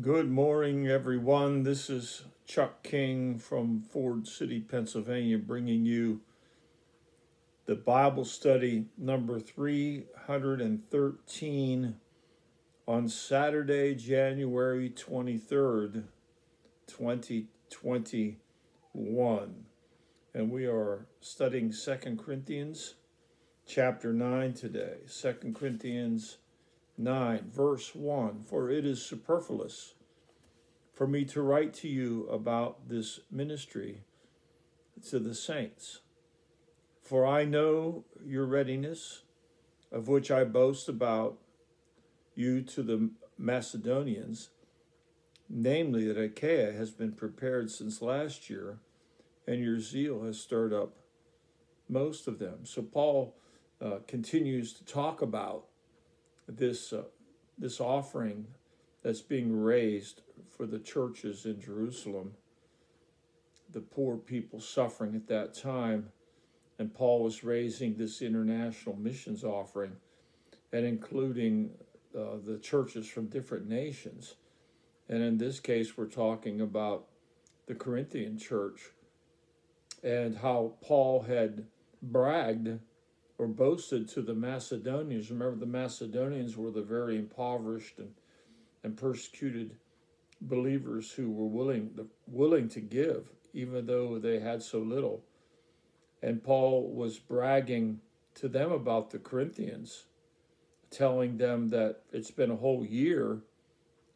Good morning, everyone. This is Chuck King from Ford City, Pennsylvania, bringing you the Bible study number 313 on Saturday, January 23rd, 2021. And we are studying Second Corinthians chapter 9 today. Second Corinthians 9, verse 1 For it is superfluous for me to write to you about this ministry to the saints. For I know your readiness, of which I boast about you to the Macedonians, namely that Achaia has been prepared since last year, and your zeal has stirred up most of them. So Paul uh, continues to talk about this uh, this offering that's being raised for the churches in Jerusalem, the poor people suffering at that time, and Paul was raising this international missions offering, and including uh, the churches from different nations, and in this case we're talking about the Corinthian church, and how Paul had bragged or boasted to the Macedonians. Remember, the Macedonians were the very impoverished and, and persecuted believers who were willing willing to give, even though they had so little. And Paul was bragging to them about the Corinthians, telling them that it's been a whole year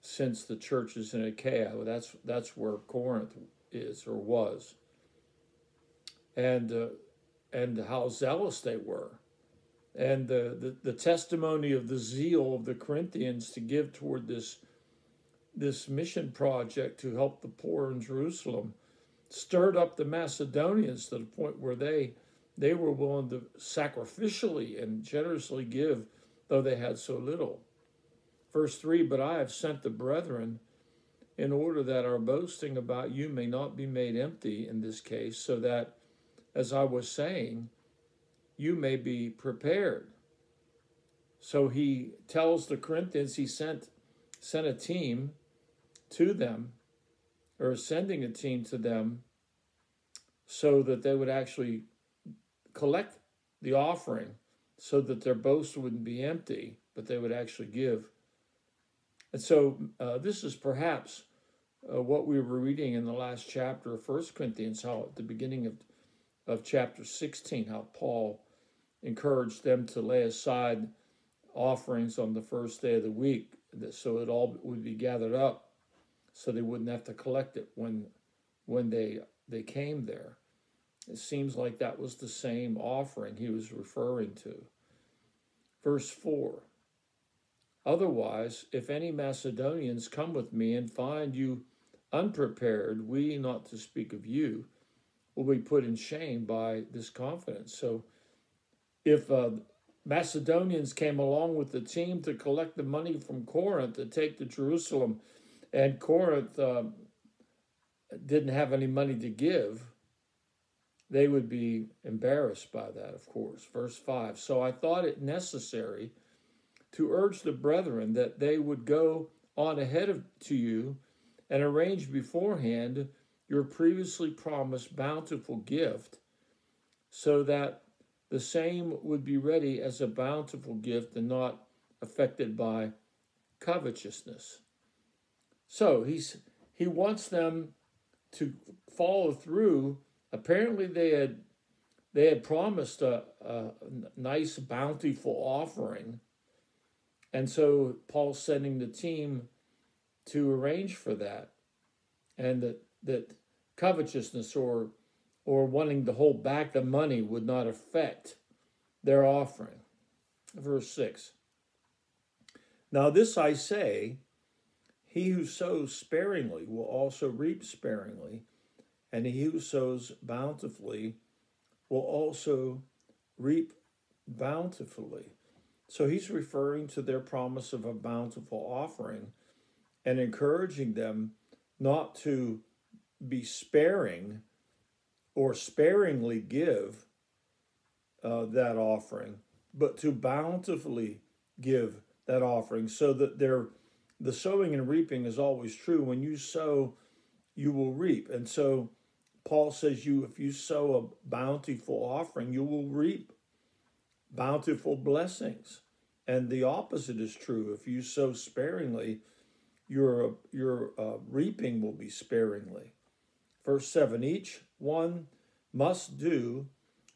since the churches in Achaia. That's that's where Corinth is or was. And uh, and how zealous they were, and the, the, the testimony of the zeal of the Corinthians to give toward this this mission project to help the poor in Jerusalem stirred up the Macedonians to the point where they they were willing to sacrificially and generously give though they had so little. Verse 3 But I have sent the brethren in order that our boasting about you may not be made empty in this case, so that as I was saying, you may be prepared. So he tells the Corinthians he sent sent a team to them, or sending a team to them, so that they would actually collect the offering, so that their boast wouldn't be empty, but they would actually give. And so uh, this is perhaps uh, what we were reading in the last chapter of First Corinthians, how at the beginning of of chapter 16, how Paul encouraged them to lay aside offerings on the first day of the week so it all would be gathered up so they wouldn't have to collect it when when they they came there. It seems like that was the same offering he was referring to. Verse 4 otherwise if any macedonians come with me and find you unprepared we not to speak of you will be put in shame by this confidence. So if uh, Macedonians came along with the team to collect the money from Corinth to take to Jerusalem, and Corinth uh, didn't have any money to give, they would be embarrassed by that, of course. Verse 5 So I thought it necessary to urge the brethren that they would go on ahead of to you and arrange beforehand your previously promised bountiful gift, so that the same would be ready as a bountiful gift and not affected by covetousness. So he's he wants them to follow through. Apparently, they had they had promised a, a nice, bountiful offering, and so Paul's sending the team to arrange for that, and that that covetousness or or wanting to hold back the money would not affect their offering. Verse 6. Now this I say, he who sows sparingly will also reap sparingly, and he who sows bountifully will also reap bountifully. So he's referring to their promise of a bountiful offering and encouraging them not to be sparing or sparingly give uh, that offering, but to bountifully give that offering so that there, the sowing and reaping is always true. When you sow, you will reap. And so Paul says you if you sow a bountiful offering, you will reap bountiful blessings. And the opposite is true. If you sow sparingly, your your uh, reaping will be sparingly. Verse 7 Each one must do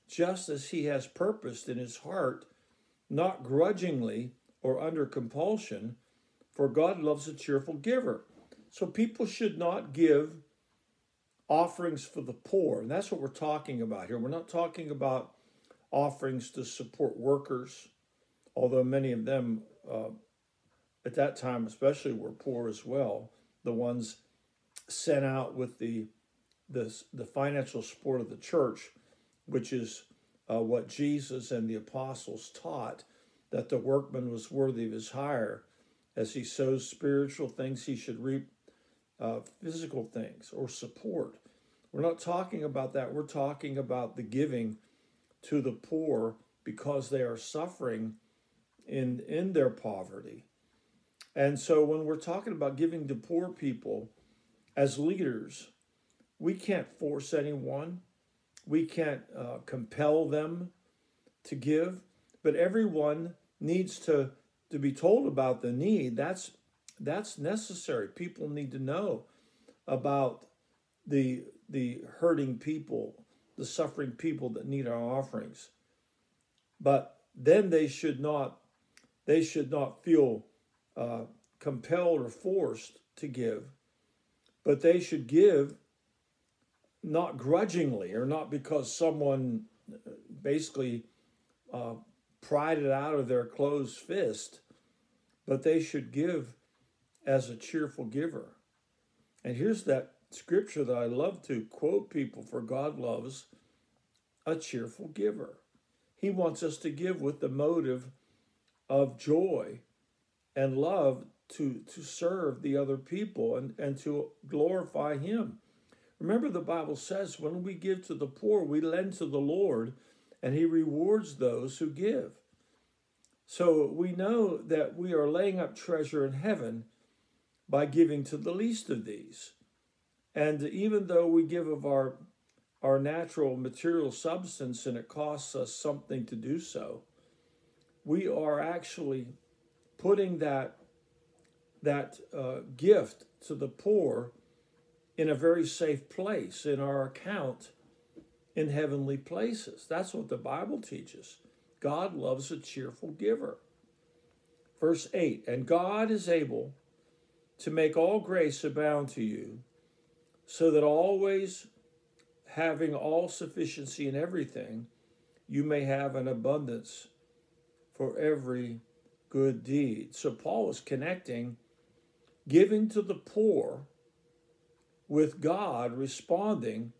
just as he has purposed in his heart, not grudgingly or under compulsion, for God loves a cheerful giver. So people should not give offerings for the poor. And that's what we're talking about here. We're not talking about offerings to support workers, although many of them uh, at that time, especially, were poor as well. The ones sent out with the the, the financial support of the church, which is uh, what Jesus and the apostles taught that the workman was worthy of his hire. As he sows spiritual things, he should reap uh, physical things or support. We're not talking about that. We're talking about the giving to the poor because they are suffering in, in their poverty. And so when we're talking about giving to poor people as leaders, we can't force anyone, we can't uh, compel them to give, but everyone needs to, to be told about the need. That's that's necessary. People need to know about the the hurting people, the suffering people that need our offerings. But then they should not they should not feel uh, compelled or forced to give, but they should give not grudgingly or not because someone uh, basically uh, pried it out of their closed fist, but they should give as a cheerful giver. And here's that scripture that I love to quote people for God loves a cheerful giver. He wants us to give with the motive of joy and love to, to serve the other people and, and to glorify Him. Remember, the Bible says when we give to the poor, we lend to the Lord, and He rewards those who give. So we know that we are laying up treasure in heaven by giving to the least of these. And even though we give of our our natural material substance and it costs us something to do so, we are actually putting that that uh, gift to the poor in a very safe place in our account in heavenly places. That's what the Bible teaches. God loves a cheerful giver. Verse 8 And God is able to make all grace abound to you, so that always having all sufficiency in everything, you may have an abundance for every good deed. So Paul is connecting giving to the poor with God responding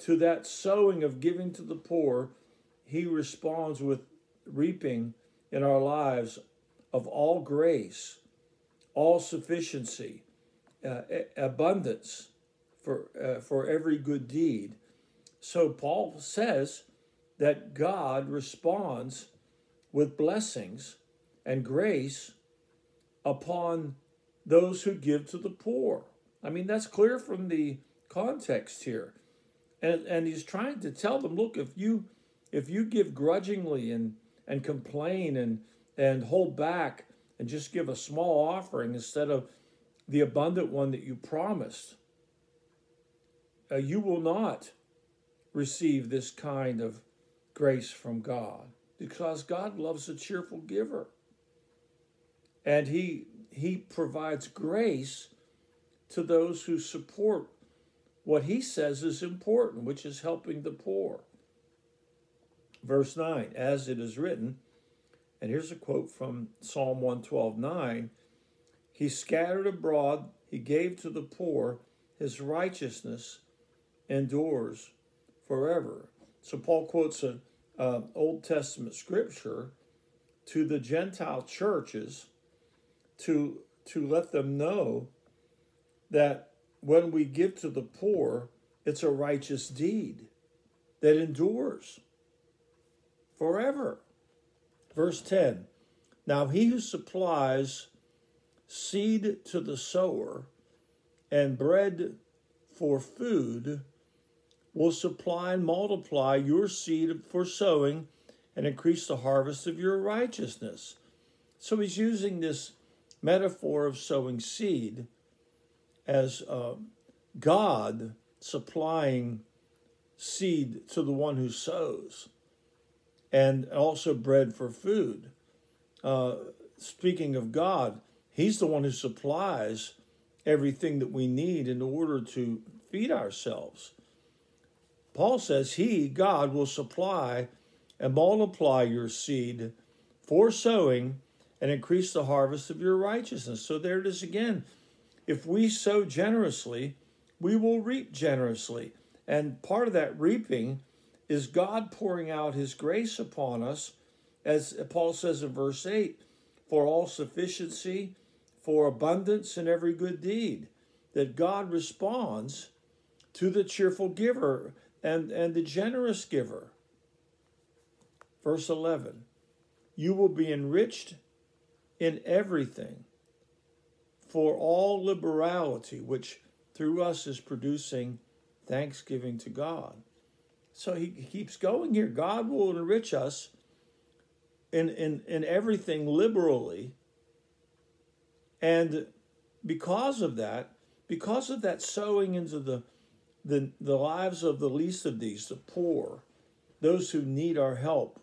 to that sowing of giving to the poor. He responds with reaping in our lives of all grace, all sufficiency, uh, abundance for, uh, for every good deed. So Paul says that God responds with blessings and grace upon those who give to the poor. I mean, that's clear from the context here. And, and he's trying to tell them, look, if you if you give grudgingly and and complain and and hold back and just give a small offering instead of the abundant one that you promised, uh, you will not receive this kind of grace from God because God loves a cheerful giver. And he he provides grace to those who support what he says is important, which is helping the poor. Verse 9, as it is written, and here's a quote from Psalm 112 9 He scattered abroad, he gave to the poor, his righteousness endures forever. So Paul quotes an Old Testament scripture to the Gentile churches to to let them know that when we give to the poor, it's a righteous deed that endures forever. Verse 10 Now he who supplies seed to the sower and bread for food will supply and multiply your seed for sowing and increase the harvest of your righteousness. So he's using this metaphor of sowing seed as uh, God supplying seed to the one who sows and also bread for food. Uh, speaking of God, He's the one who supplies everything that we need in order to feed ourselves. Paul says, He, God, will supply and multiply your seed for sowing and increase the harvest of your righteousness. So there it is again. If we sow generously, we will reap generously. And part of that reaping is God pouring out his grace upon us, as Paul says in verse 8, for all sufficiency, for abundance in every good deed. That God responds to the cheerful giver and, and the generous giver. Verse 11 You will be enriched in everything for all liberality, which through us is producing thanksgiving to God. So he keeps going here. God will enrich us in, in, in everything liberally. And because of that, because of that sowing into the, the, the lives of the least of these, the poor, those who need our help,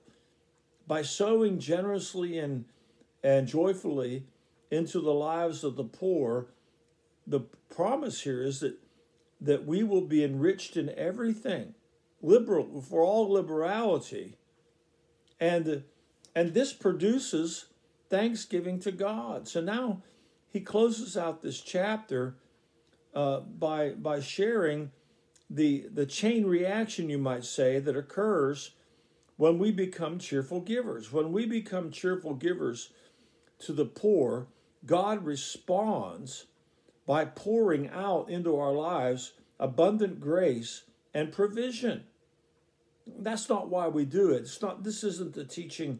by sowing generously and, and joyfully into the lives of the poor, the promise here is that, that we will be enriched in everything, liberal for all liberality. And, and this produces thanksgiving to God. So now he closes out this chapter uh, by, by sharing the, the chain reaction, you might say, that occurs when we become cheerful givers. When we become cheerful givers to the poor, God responds by pouring out into our lives abundant grace and provision. That's not why we do it. It's not this isn't the teaching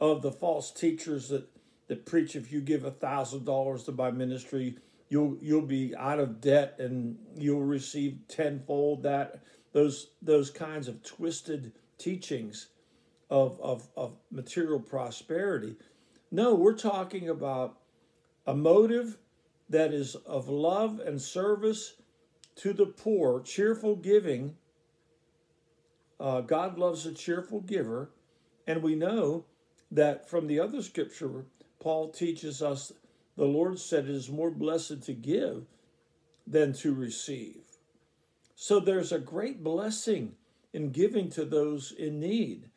of the false teachers that, that preach if you give a thousand dollars to my ministry, you'll you'll be out of debt and you'll receive tenfold that those those kinds of twisted teachings of, of, of material prosperity. No, we're talking about a motive that is of love and service to the poor, cheerful giving. Uh, God loves a cheerful giver. And we know that from the other scripture, Paul teaches us the Lord said it is more blessed to give than to receive. So there's a great blessing in giving to those in need.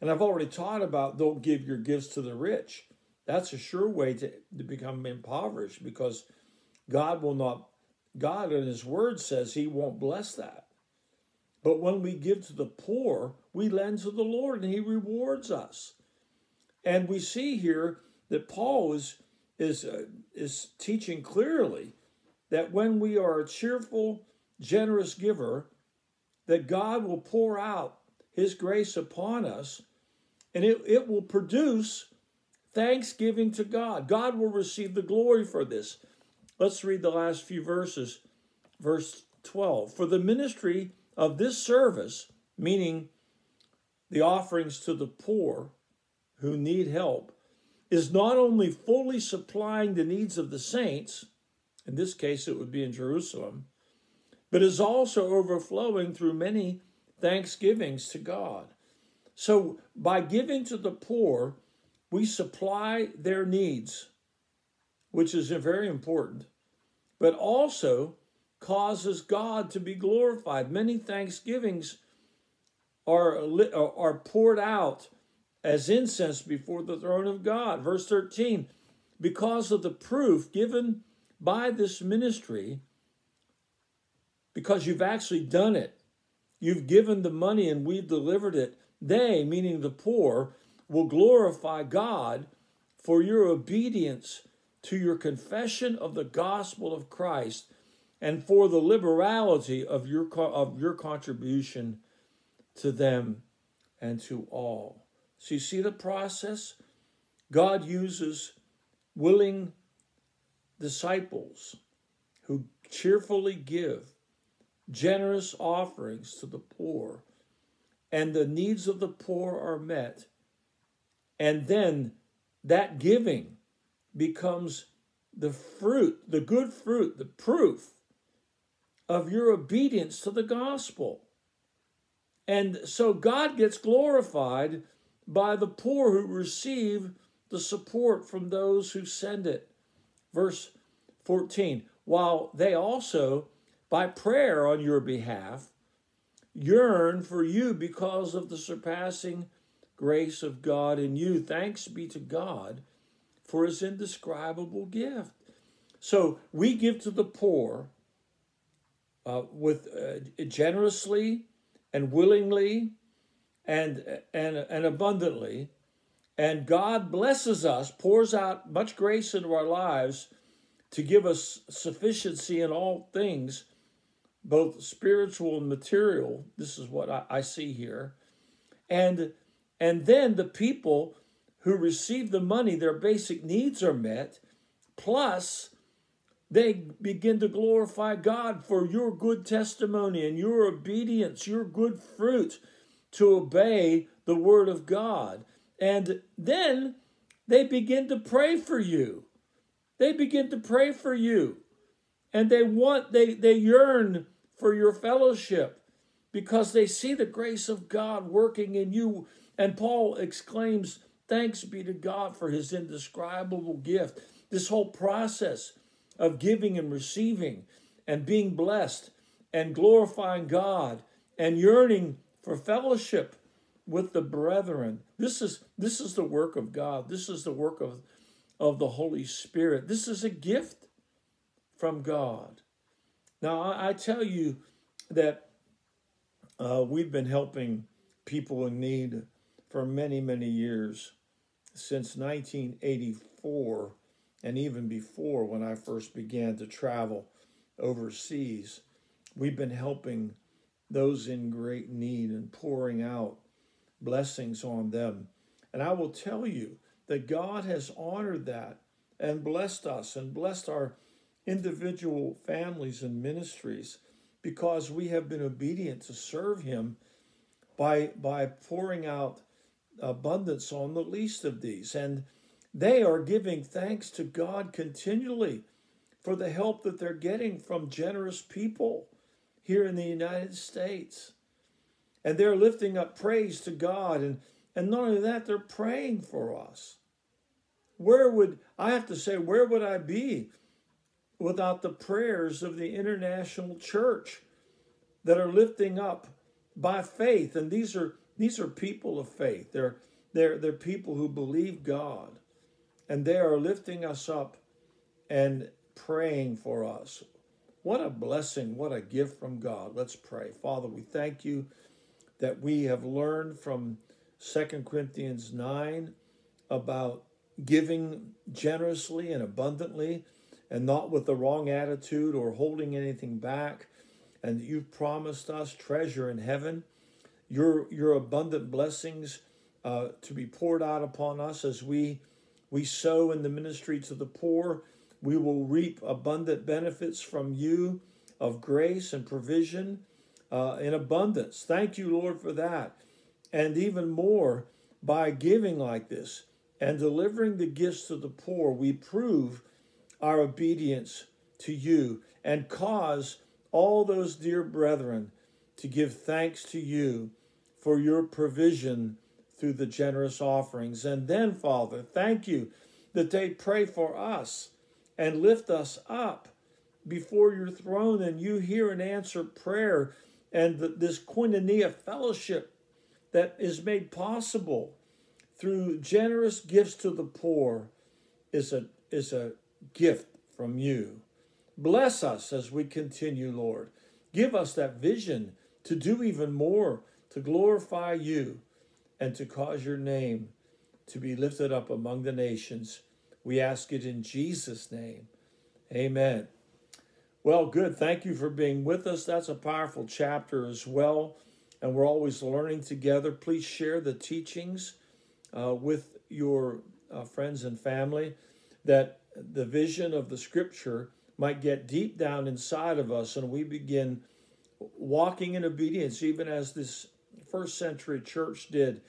And I've already taught about don't give your gifts to the rich. That's a sure way to, to become impoverished because God will not, God in His Word says He won't bless that. But when we give to the poor, we lend to the Lord and He rewards us. And we see here that Paul is, is, uh, is teaching clearly that when we are a cheerful, generous giver, that God will pour out His grace upon us and it, it will produce thanksgiving to God. God will receive the glory for this. Let's read the last few verses. Verse 12 For the ministry of this service, meaning the offerings to the poor who need help, is not only fully supplying the needs of the saints, in this case it would be in Jerusalem, but is also overflowing through many thanksgivings to God. So by giving to the poor, we supply their needs, which is very important, but also causes God to be glorified. Many thanksgivings are, uh, are poured out as incense before the throne of God. Verse 13, because of the proof given by this ministry, because you've actually done it, you've given the money and we've delivered it, they, meaning the poor, will glorify God for your obedience to your confession of the gospel of Christ and for the liberality of your, of your contribution to them and to all. So you see the process? God uses willing disciples who cheerfully give generous offerings to the poor, and the needs of the poor are met, and then that giving becomes the fruit, the good fruit, the proof of your obedience to the gospel. And so God gets glorified by the poor who receive the support from those who send it. Verse 14, while they also, by prayer on your behalf, yearn for you because of the surpassing grace of God in you. Thanks be to God for his indescribable gift. So we give to the poor uh, with uh, generously and willingly and, and, and abundantly. And God blesses us, pours out much grace into our lives to give us sufficiency in all things, both spiritual and material. This is what I, I see here. And and then the people who receive the money, their basic needs are met, plus they begin to glorify God for your good testimony and your obedience, your good fruit to obey the word of God. And then they begin to pray for you. They begin to pray for you. And they want, they, they yearn for your fellowship because they see the grace of God working in you. And Paul exclaims, Thanks be to God for his indescribable gift. This whole process of giving and receiving and being blessed and glorifying God and yearning for fellowship with the brethren. This is this is the work of God. This is the work of, of the Holy Spirit. This is a gift from God. Now I, I tell you that uh, we've been helping people in need for many, many years since 1984 and even before when I first began to travel overseas. We've been helping those in great need and pouring out blessings on them. And I will tell you that God has honored that and blessed us and blessed our individual families and ministries because we have been obedient to serve Him by, by pouring out abundance on the least of these. And they are giving thanks to God continually for the help that they're getting from generous people here in the United States. And they're lifting up praise to God. And, and not only that, they're praying for us. Where would, I have to say, where would I be without the prayers of the international church that are lifting up by faith? And these are these are people of faith. They're, they're, they're people who believe God. And they are lifting us up and praying for us. What a blessing, what a gift from God. Let's pray. Father, we thank you that we have learned from Second Corinthians 9 about giving generously and abundantly and not with the wrong attitude or holding anything back. And you've promised us treasure in heaven your your abundant blessings uh, to be poured out upon us as we we sow in the ministry to the poor. We will reap abundant benefits from you of grace and provision uh, in abundance. Thank you, Lord, for that. And even more, by giving like this and delivering the gifts to the poor, we prove our obedience to you and cause all those dear brethren to give thanks to you for your provision through the generous offerings. And then, Father, thank you that they pray for us and lift us up before your throne, and you hear and answer prayer, and this koinonia fellowship that is made possible through generous gifts to the poor is a, is a gift from you. Bless us as we continue, Lord. Give us that vision to do even more to glorify you and to cause your name to be lifted up among the nations. We ask it in Jesus' name. Amen. Well, good. Thank you for being with us. That's a powerful chapter as well. And we're always learning together. Please share the teachings uh, with your uh, friends and family that the vision of the scripture might get deep down inside of us and we begin walking in obedience, even as this first century church did,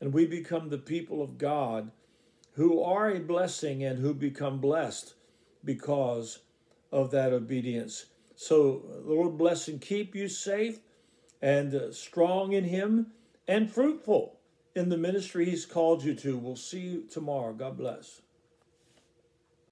and we become the people of God who are a blessing and who become blessed because of that obedience. So, Lord bless and keep you safe and uh, strong in Him and fruitful in the ministry He's called you to. We'll see you tomorrow. God bless.